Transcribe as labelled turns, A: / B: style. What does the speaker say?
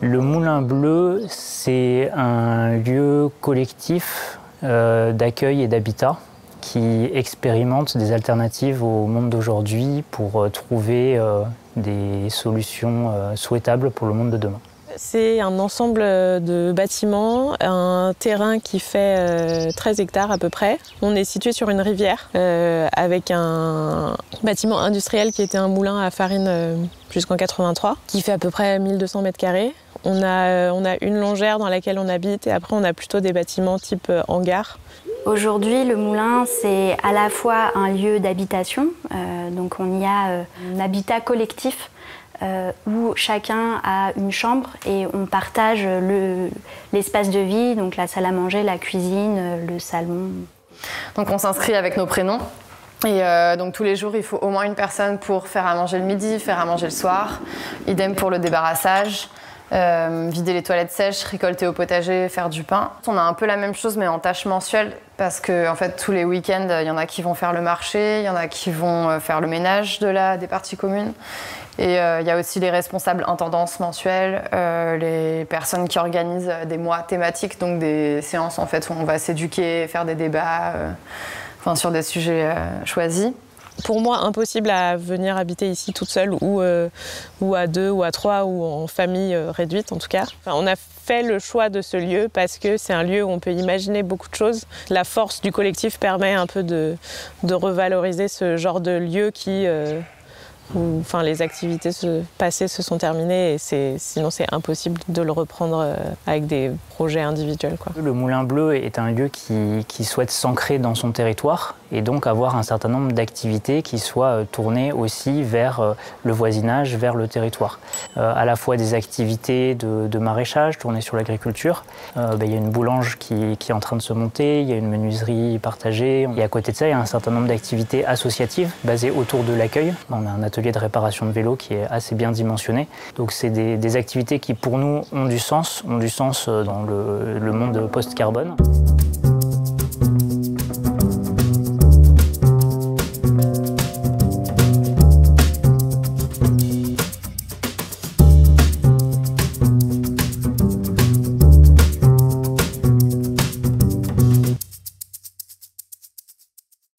A: Le Moulin Bleu, c'est un lieu collectif euh, d'accueil et d'habitat qui expérimente des alternatives au monde d'aujourd'hui pour euh, trouver euh, des solutions souhaitables pour le monde de demain.
B: C'est un ensemble de bâtiments, un terrain qui fait 13 euh, hectares à peu près. On est situé sur une rivière euh, avec un bâtiment industriel qui était un moulin à farine euh, jusqu'en 83, qui fait à peu près 1200 mètres carrés. On a une longère dans laquelle on habite et après on a plutôt des bâtiments type hangar.
C: Aujourd'hui, le moulin, c'est à la fois un lieu d'habitation, donc on y a un habitat collectif euh, où chacun a une chambre et on partage l'espace de vie, donc la salle à manger, la cuisine, le salon.
D: Donc on s'inscrit avec nos prénoms. Et euh, donc tous les jours, il faut au moins une personne pour faire à manger le midi, faire à manger le soir. Idem pour le débarrassage. Euh, vider les toilettes sèches, récolter au potager, faire du pain. On a un peu la même chose mais en tâche mensuelle parce que en fait tous les week-ends il y en a qui vont faire le marché, il y en a qui vont faire le ménage de la, des parties communes et euh, il y a aussi les responsables intendances mensuelles, euh, les personnes qui organisent des mois thématiques, donc des séances en fait où on va s'éduquer, faire des débats, euh, enfin sur des sujets choisis.
B: Pour moi, impossible à venir habiter ici toute seule ou, ou à deux ou à trois ou en famille réduite en tout cas. on a fait le choix de ce lieu parce que c'est un lieu où on peut imaginer beaucoup de choses. La force du collectif permet un peu de, de revaloriser ce genre de lieu qui où enfin, les activités passées se sont terminées et sinon c'est impossible de le reprendre euh, avec des Quoi.
A: Le Moulin Bleu est un lieu qui, souhaite s'ancrer dans son territoire et donc avoir un certain nombre d'activités qui soient euh, tournées aussi vers euh, le voisinage, vers le territoire. à la fois des activités de, maraîchage tournées sur l'agriculture. Ben, il y a une boulange qui, est en train de se monter, il y a une menuiserie partagée. Et à côté de ça, il y a un certain nombre d'activités associatives basées autour de l'accueil. On a un atelier de réparation de vélo qui est assez bien dimensionné. Donc c'est des, activités qui pour nous ont du sens, ont du sens euh, dans le, monde post-carbone.